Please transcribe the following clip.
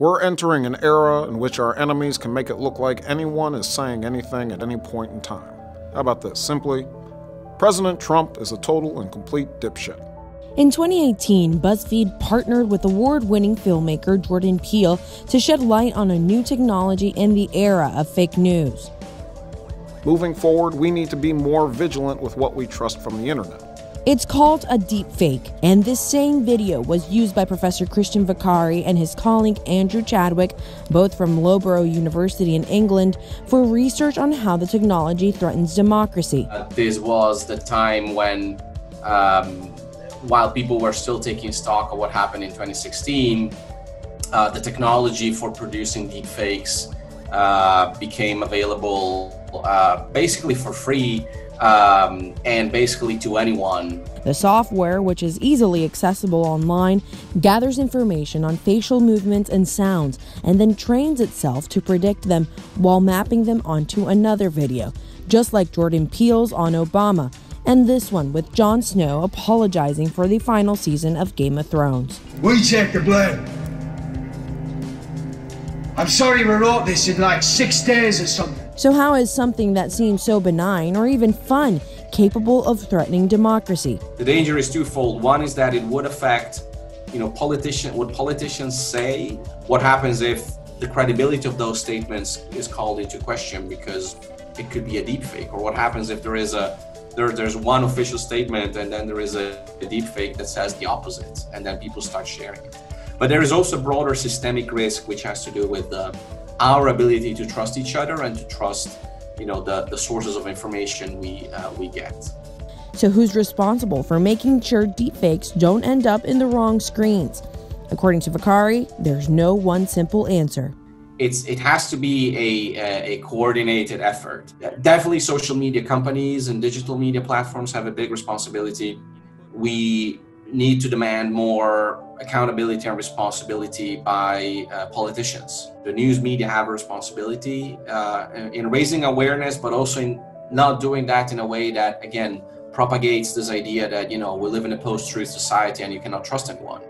We're entering an era in which our enemies can make it look like anyone is saying anything at any point in time. How about this? Simply, President Trump is a total and complete dipshit. In 2018, BuzzFeed partnered with award winning filmmaker Jordan Peele to shed light on a new technology in the era of fake news. Moving forward, we need to be more vigilant with what we trust from the internet. It's called a deepfake, and this same video was used by Professor Cristian Vaccari and his colleague Andrew Chadwick, both from Loughborough University in England, for research on how the technology threatens democracy. Uh, this was the time when, um, while people were still taking stock of what happened in 2016, uh, the technology for producing deepfakes uh, became available uh, basically for free um, and basically to anyone. The software, which is easily accessible online, gathers information on facial movements and sounds and then trains itself to predict them while mapping them onto another video, just like Jordan Peele's on Obama, and this one with Jon Snow apologizing for the final season of Game of Thrones. We take the blame. I'm sorry we wrote this in like six days or something. So, how is something that seems so benign or even fun capable of threatening democracy? The danger is twofold. One is that it would affect, you know, politician what politicians say. What happens if the credibility of those statements is called into question because it could be a deep fake? Or what happens if there is a there, there's one official statement and then there is a, a deep fake that says the opposite and then people start sharing it. But there is also broader systemic risk which has to do with the our ability to trust each other and to trust you know the, the sources of information we uh, we get. So who's responsible for making sure deepfakes don't end up in the wrong screens? According to Vaccari there's no one simple answer. It's it has to be a, a, coordinated effort. Definitely social media companies and digital media platforms have a big responsibility. We need to demand more accountability and responsibility by uh, politicians. The news media have a responsibility uh, in raising awareness, but also in not doing that in a way that, again, propagates this idea that, you know, we live in a post truth society and you cannot trust anyone.